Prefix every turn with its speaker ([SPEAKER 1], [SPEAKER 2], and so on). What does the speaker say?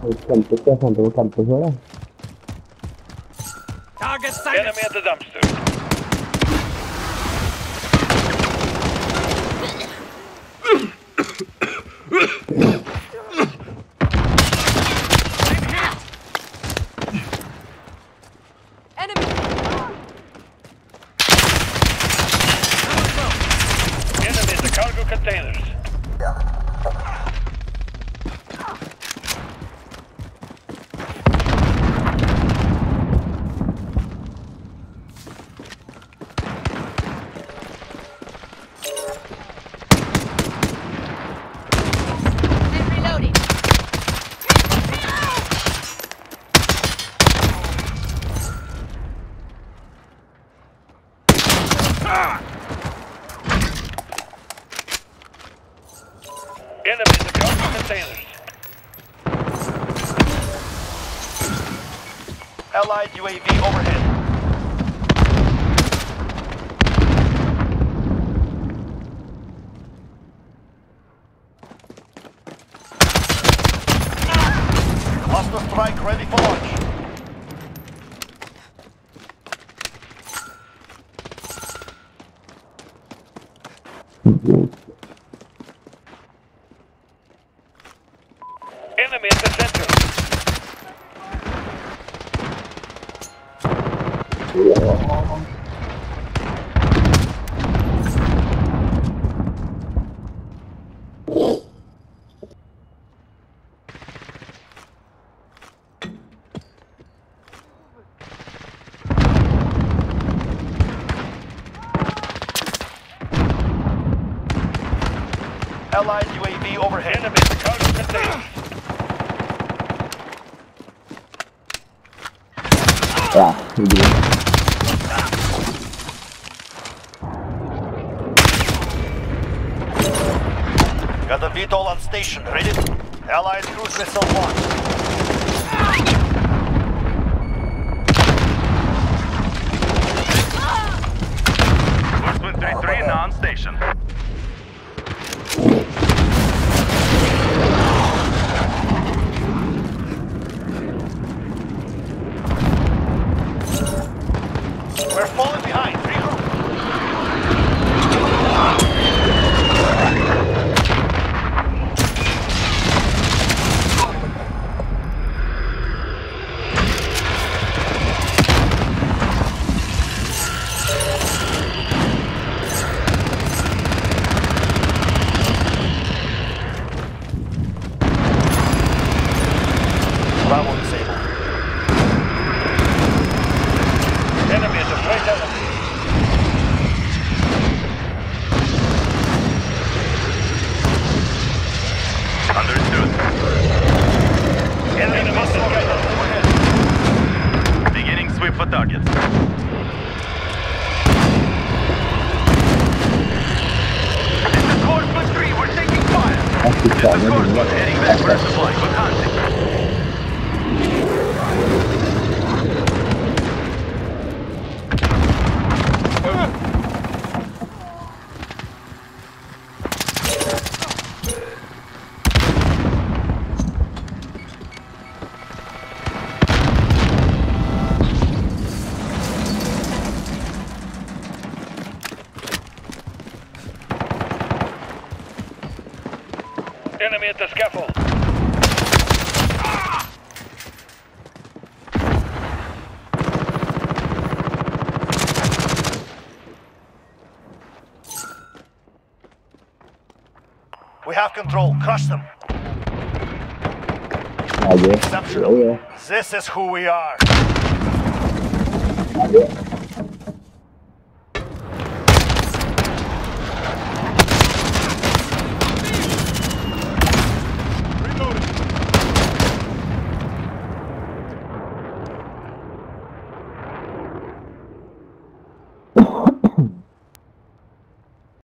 [SPEAKER 1] Campus, campus med det.
[SPEAKER 2] Target sighted.
[SPEAKER 3] Enemy at the dumpster.
[SPEAKER 4] Enemy!
[SPEAKER 3] Enemy at the cargo containers. Enemy at the containers.
[SPEAKER 5] Allied UAV overhead. Cluster strike ready for launch.
[SPEAKER 3] Enemy at the center.
[SPEAKER 5] Allied UAV overhead.
[SPEAKER 3] Enemy at the cargo containers.
[SPEAKER 1] Ja,
[SPEAKER 5] Got the VTOL on station. Ready? Allied cruise missile launched.
[SPEAKER 6] Heading back for a supply.
[SPEAKER 3] Enemy at the scaffold.
[SPEAKER 5] We have control. Crush them.
[SPEAKER 1] Ja, det.
[SPEAKER 5] Exceptional.
[SPEAKER 1] Jo, jo.
[SPEAKER 5] This is who we are.